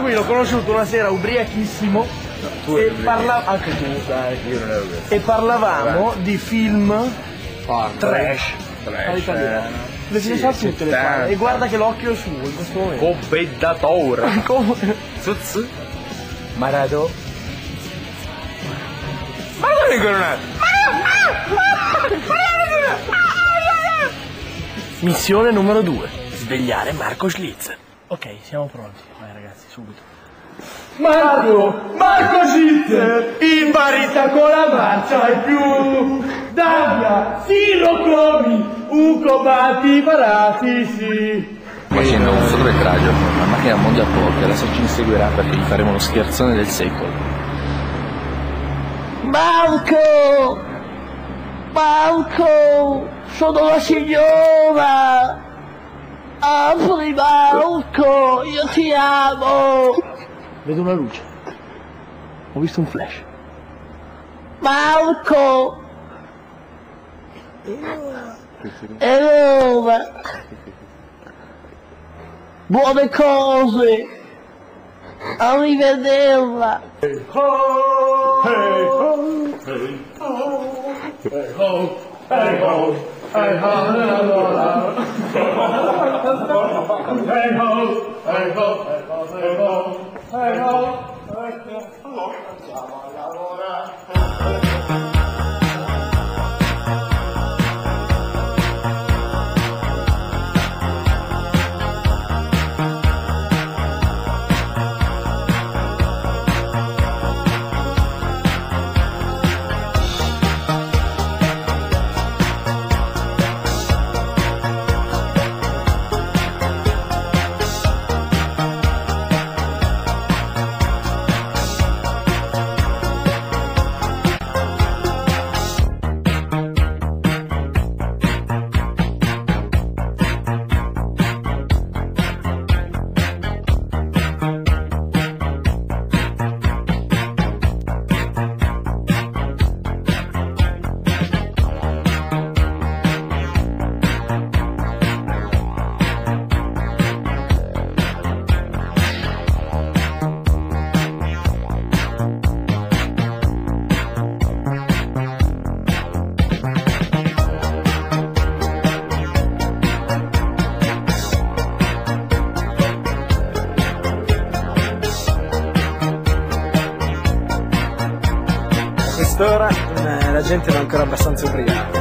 lui l'ho conosciuto una sera ubriachissimo tu e, parla- anche tu, dai. Io non ero questo. e parlavamo di film Ah, trash Trash, all'italiano. Le Sì, si sa tutte le 70. parole. E guarda che l'occhio è suo in questo momento. Cobedatore. Come? Zuz. Marado. Ma non è è. Missione numero 2. Svegliare Marco Schlitz. Ok, siamo pronti. Vai ragazzi, subito. Marco! Marco Schlitz! In barista con la marcia e più! Davia! Sì, lo comi! Un combatti parati, sì! facendo un fotoretraggio una macchina mondial porca adesso ci inseguirà perché gli faremo lo scherzone del secolo Marco! Marco! Sono la signora! Apri Marco! Io ti amo! Vedo una luce. Ho visto un flash. Marco! E Roma! Buone cose! Arrivederla! hey ho, hey ho, hey ho. Quest'ora eh, la gente non è ancora abbastanza ubriaca.